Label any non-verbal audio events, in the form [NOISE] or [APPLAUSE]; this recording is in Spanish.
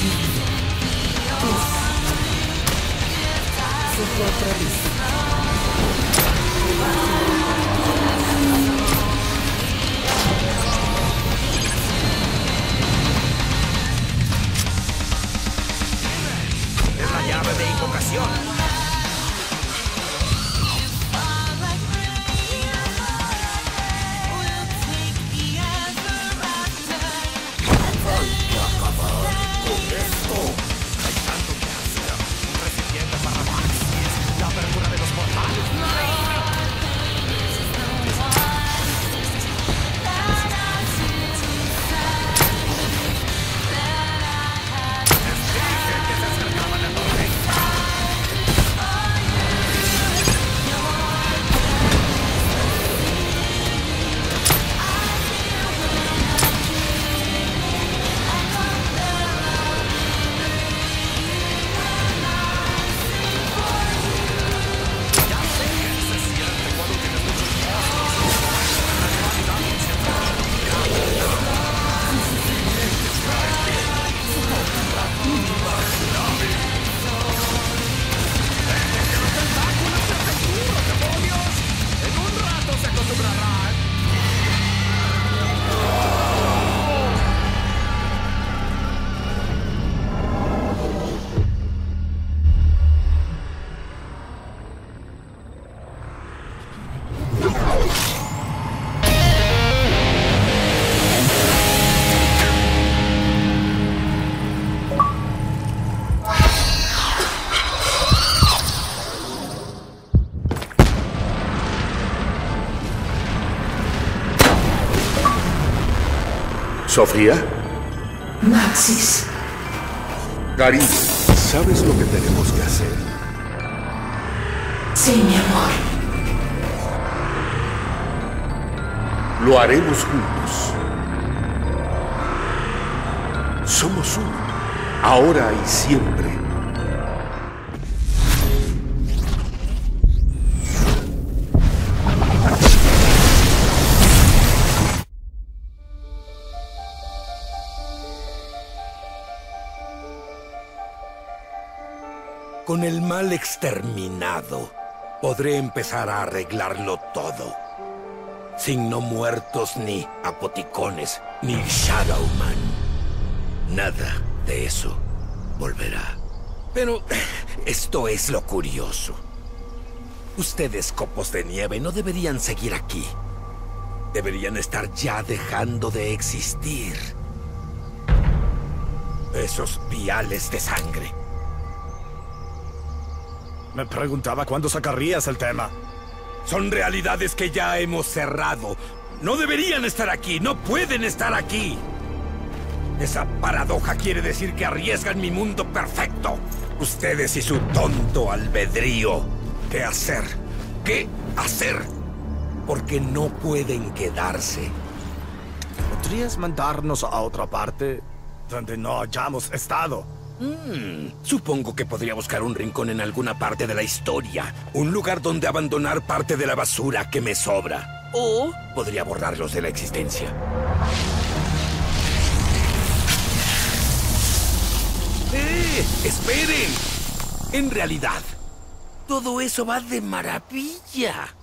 Es la llave de invocación. ¿Sofía? Maxis. Cariño, ¿sabes lo que tenemos que hacer? Sí, mi amor. Lo haremos juntos. Somos uno, ahora y siempre. Con el mal exterminado, podré empezar a arreglarlo todo. Sin no muertos ni apoticones, ni Shadowman. Nada de eso volverá. Pero [CLEARS THROAT] esto es lo curioso. Ustedes, copos de nieve, no deberían seguir aquí. Deberían estar ya dejando de existir. Esos viales de sangre. Me preguntaba cuándo sacarías el tema. Son realidades que ya hemos cerrado. No deberían estar aquí, no pueden estar aquí. Esa paradoja quiere decir que arriesgan mi mundo perfecto. Ustedes y su tonto albedrío. ¿Qué hacer? ¿Qué hacer? Porque no pueden quedarse. ¿Podrías mandarnos a otra parte donde no hayamos estado? Mm, supongo que podría buscar un rincón en alguna parte de la historia. Un lugar donde abandonar parte de la basura que me sobra. O podría borrarlos de la existencia. ¡Eh! ¡Esperen! En realidad, todo eso va de maravilla.